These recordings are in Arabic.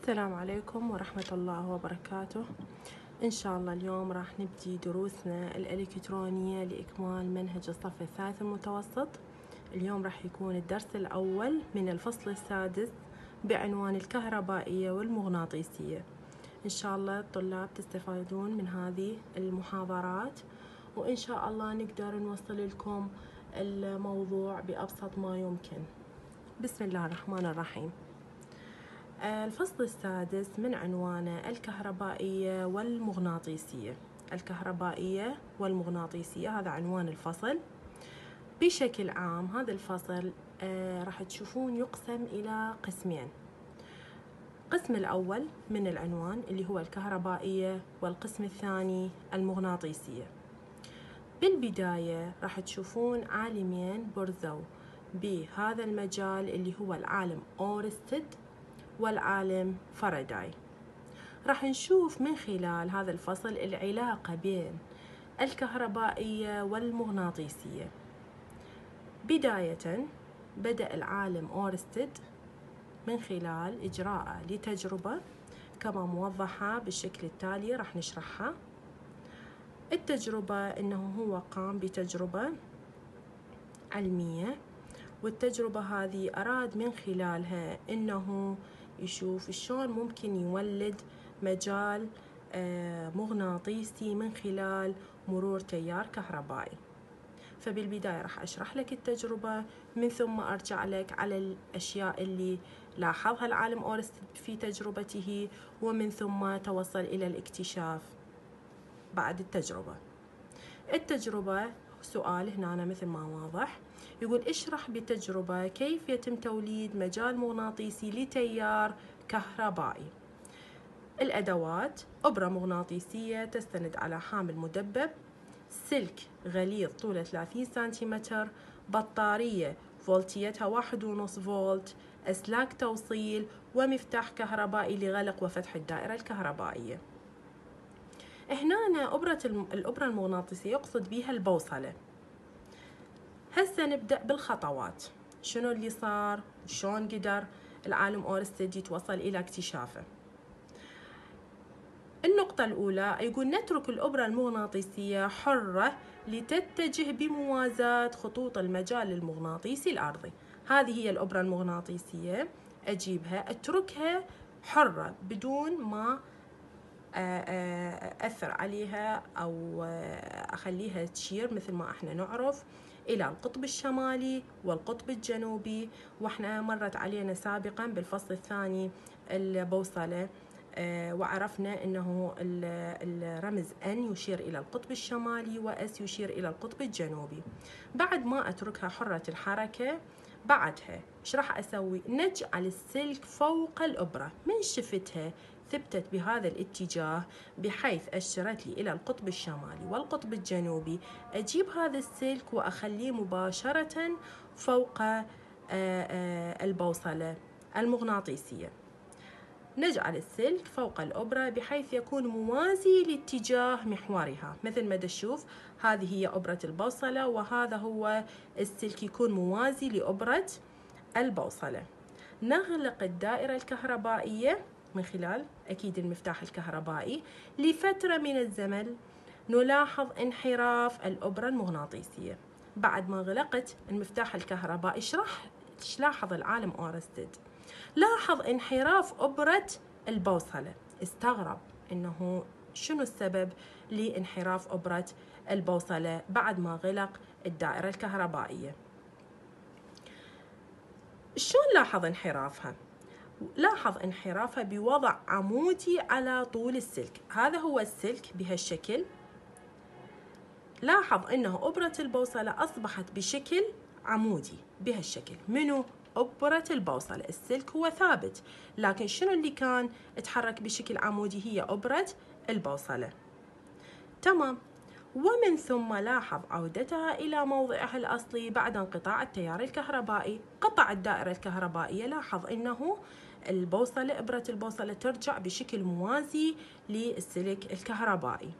السلام عليكم ورحمة الله وبركاته. إن شاء الله اليوم راح نبدي دروسنا الإلكترونية لإكمال منهج الصف الثالث المتوسط. اليوم راح يكون الدرس الأول من الفصل السادس بعنوان الكهربائية والمغناطيسية. إن شاء الله الطلاب تستفادون من هذه المحاضرات. وإن شاء الله نقدر نوصل لكم الموضوع بأبسط ما يمكن. بسم الله الرحمن الرحيم. الفصل السادس من عنوانه الكهربائية والمغناطيسية. الكهربائية والمغناطيسية هذا عنوان الفصل. بشكل عام هذا الفصل آه، راح تشوفون يقسم إلى قسمين. القسم الأول من العنوان اللي هو الكهربائية والقسم الثاني المغناطيسية. بالبداية راح تشوفون عالمين برزوا بهذا المجال اللي هو العالم أورستد. والعالم فاراداي راح نشوف من خلال هذا الفصل العلاقة بين الكهربائية والمغناطيسية. بداية بدأ العالم أورستد من خلال إجراء لتجربة كما موضحة بالشكل التالي راح نشرحها. التجربة إنه هو قام بتجربة علمية والتجربة هذه أراد من خلالها إنه يشوف شلون ممكن يولد مجال آه، مغناطيسي من خلال مرور تيار كهربائي. فبالبداية راح أشرح لك التجربة من ثم أرجع لك على الأشياء اللي لاحظها العالم أورستد في تجربته ومن ثم توصل إلى الاكتشاف بعد التجربة. التجربة سؤال هنا مثل ما واضح يقول اشرح بتجربة كيف يتم توليد مجال مغناطيسي لتيار كهربائي. الأدوات أبرة مغناطيسية تستند على حامل مدبب سلك غليظ طوله 30 سنتيمتر بطارية فولتيتها واحد ونص فولت أسلاك توصيل ومفتاح كهربائي لغلق وفتح الدائرة الكهربائية. هنا أبرة الأبرة المغناطيسية يقصد بها البوصلة. هسه نبدأ بالخطوات. شنو اللي صار؟ وشون قدر العالم أورستد يتوصل إلى اكتشافه؟ النقطة الأولى يقول نترك الأبرة المغناطيسية حرة لتتجه بموازاة خطوط المجال المغناطيسي الأرضي. هذه هي الأبرة المغناطيسية. أجيبها أتركها حرة بدون ما أثر عليها أو أخليها تشير مثل ما إحنا نعرف. إلى القطب الشمالي والقطب الجنوبي وإحنا مرت علينا سابقا بالفصل الثاني البوصلة آه، وعرفنا أنه الرمز N يشير إلى القطب الشمالي و S يشير إلى القطب الجنوبي. بعد ما أتركها حرة الحركة بعدها إيش راح أسوي؟ نجعل السلك فوق الأبرة. من شفتها؟ ثبتت بهذا الاتجاه بحيث أشرت لي إلى القطب الشمالي والقطب الجنوبي. أجيب هذا السلك وأخليه مباشرة فوق آه، آه، البوصلة المغناطيسية. نجعل السلك فوق الأبرة بحيث يكون موازي لاتجاه محورها. مثل ما تشوف هذه هي أبرة البوصلة وهذا هو السلك يكون موازي لأبرة البوصلة. نغلق الدائرة الكهربائية. من خلال أكيد المفتاح الكهربائي لفترة من الزمن نلاحظ انحراف الأبرة المغناطيسية. بعد ما غلقت المفتاح الكهربائي اشرح لاحظ العالم أورستد لاحظ انحراف أبرة البوصلة. استغرب إنه شنو السبب لانحراف أبرة البوصلة بعد ما غلق الدائرة الكهربائية؟ شلون لاحظ انحرافها؟ لاحظ انحرافها بوضع عمودي على طول السلك. هذا هو السلك بهالشكل. لاحظ إنه أبرة البوصلة أصبحت بشكل عمودي بهالشكل. منو؟ أبرة البوصلة. السلك هو ثابت لكن شنو اللي كان تحرك بشكل عمودي؟ هي أبرة البوصلة. تمام. ومن ثم لاحظ عودتها إلى موضعها الأصلي بعد انقطاع التيار الكهربائي. قطع الدائرة الكهربائية لاحظ أنه البوصلة إبرة البوصلة ترجع بشكل موازي للسلك الكهربائي.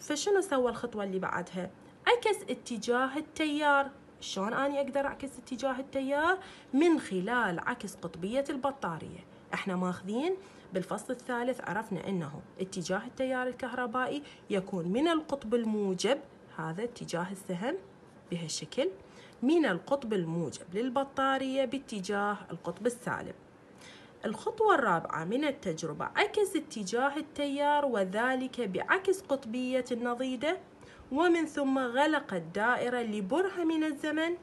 فشنو سوى الخطوة اللي بعدها؟ عكس اتجاه التيار. شلون أني أقدر أعكس اتجاه التيار؟ من خلال عكس قطبية البطارية. إحنا ماخذين بالفصل الثالث عرفنا انه اتجاه التيار الكهربائي يكون من القطب الموجب هذا اتجاه السهم بهالشكل من القطب الموجب للبطارية باتجاه القطب السالب. الخطوة الرابعة من التجربة عكس اتجاه التيار وذلك بعكس قطبية النضيدة ومن ثم غلق الدائرة لبرهة من الزمن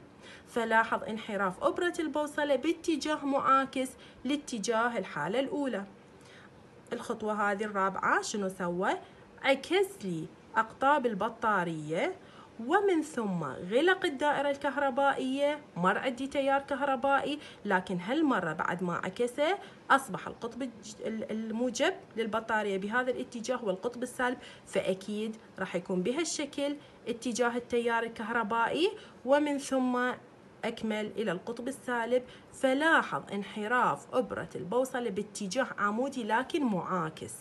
فلاحظ انحراف أبرة البوصلة باتجاه معاكس لاتجاه الحالة الأولى. الخطوة هذه الرابعة شنو سوى؟ عكس لي أقطاب البطارية ومن ثم غلق الدائرة الكهربائية مر عندي تيار كهربائي لكن هالمرة بعد ما عكسه أصبح القطب الموجب للبطارية بهذا الاتجاه والقطب السالب فأكيد راح يكون بهالشكل. اتجاه التيار الكهربائي ومن ثم أكمل إلى القطب السالب. فلاحظ انحراف إبرة البوصلة باتجاه عمودي لكن معاكس.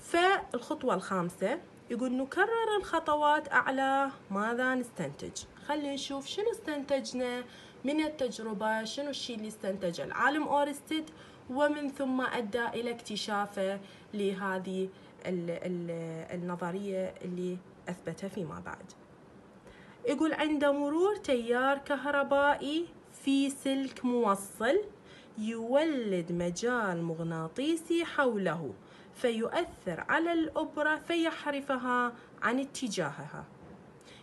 فالخطوة الخامسة يقول نكرر الخطوات أعلى ماذا نستنتج. خلينا نشوف شنو استنتجنا من التجربة شنو الشيء اللي استنتجه العالم أورستيد ومن ثم أدى إلى اكتشافه لهذه النظرية اللي أثبتها فيما بعد. يقول عند مرور تيار كهربائي في سلك موصل يولد مجال مغناطيسي حوله فيؤثر على الأبرة فيحرفها عن اتجاهها.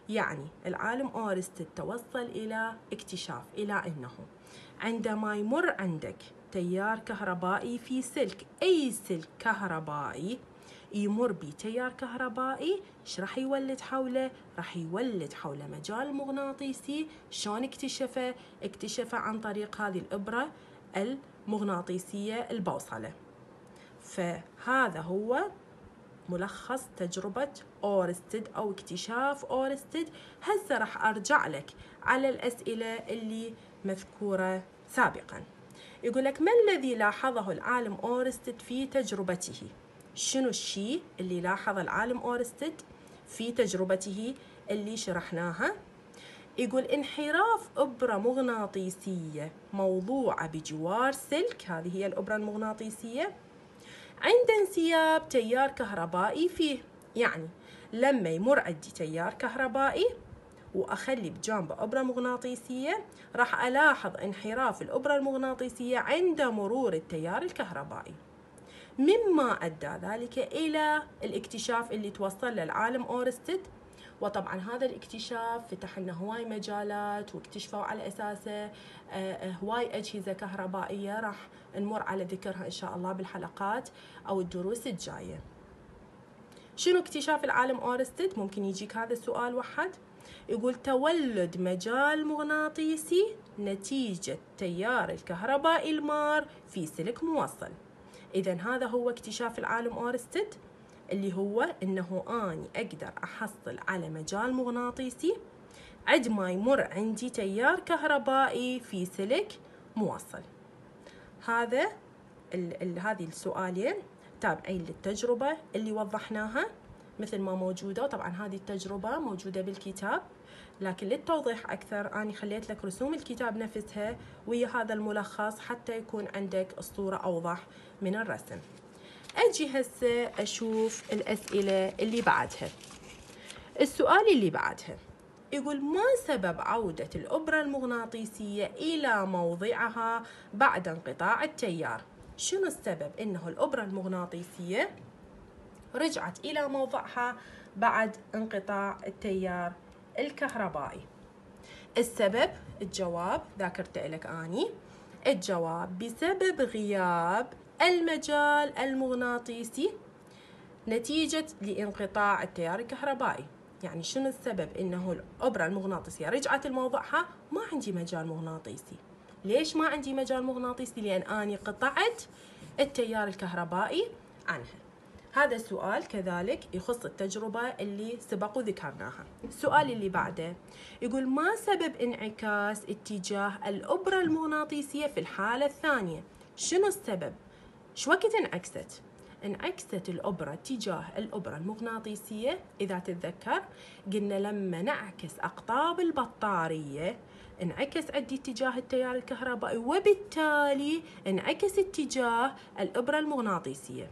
يعني العالم أورست توصل إلى اكتشاف إلى أنه عندما يمر عندك تيار كهربائي في سلك أي سلك كهربائي يمر بتيار كهربائي إيش راح يولد حوله راح يولد حوله مجال مغناطيسي. شلون اكتشفه؟ اكتشفه عن طريق هذه الإبرة المغناطيسية البوصلة. فهذا هو ملخص تجربة أورستد أو اكتشاف أورستد هسه راح أرجع لك على الأسئلة اللي مذكورة سابقا. يقول لك ما الذي لاحظه العالم أورستد في تجربته؟ شنو الشيء اللي لاحظ العالم أورستد في تجربته اللي شرحناها؟ يقول انحراف إبرة مغناطيسية. موضوعة بجوار سلك هذه هي الإبرة المغناطيسية. عند انسياب تيار كهربائي فيه. يعني لما يمر عندي تيار كهربائي وأخلي بجانبه إبرة مغناطيسية راح ألاحظ انحراف الإبرة المغناطيسية عند مرور التيار الكهربائي. مما أدى ذلك إلى الاكتشاف اللي توصل للعالم أورستد وطبعا هذا الاكتشاف فتح لنا هواي مجالات واكتشفوا على أساسه آه، آه، هواي أجهزة كهربائية راح نمر على ذكرها إن شاء الله بالحلقات أو الدروس الجاية. شنو اكتشاف العالم اورستد ممكن يجيك هذا السؤال واحد يقول تولد مجال مغناطيسي نتيجة تيار الكهرباء المار في سلك موصل إذا هذا هو اكتشاف العالم أورستد اللي هو إنه أني أقدر أحصل على مجال مغناطيسي عندما يمر عندي تيار كهربائي في سلك موصل هذا ال ال هذه السؤالين تابعين للتجربة اللي وضحناها مثل ما موجودة وطبعا هذه التجربة موجودة بالكتاب. لكن للتوضيح أكثر أنا خليت لك رسوم الكتاب نفسها ويا هذا الملخص حتى يكون عندك الصورة أوضح من الرسم. أجي هسه أشوف الأسئلة اللي بعدها. السؤال اللي بعدها يقول ما سبب عودة الأبرة المغناطيسية إلى موضعها بعد انقطاع التيار؟ شنو السبب إنه الأبرة المغناطيسية رجعت إلى موضعها بعد انقطاع التيار؟ الكهربائي. السبب الجواب ذاكرته لك أني. الجواب بسبب غياب المجال المغناطيسي نتيجة لانقطاع التيار الكهربائي. يعني شنو السبب؟ إنه الأبرة المغناطيسية رجعت لموضعها ما عندي مجال مغناطيسي. ليش ما عندي مجال مغناطيسي؟ لأن آني قطعت التيار الكهربائي عنها. هذا السؤال كذلك يخص التجربة اللي سبق وذكرناها السؤال اللي بعده يقول ما سبب انعكاس اتجاه الأبرة المغناطيسية في الحالة الثانية؟ شنو السبب؟ شو وقت انعكست؟ انعكست الأبرة تجاه الأبرة المغناطيسية. إذا تتذكر قلنا لما نعكس أقطاب البطارية انعكس عندي اتجاه التيار الكهربائي وبالتالي انعكس اتجاه الإبرة المغناطيسية.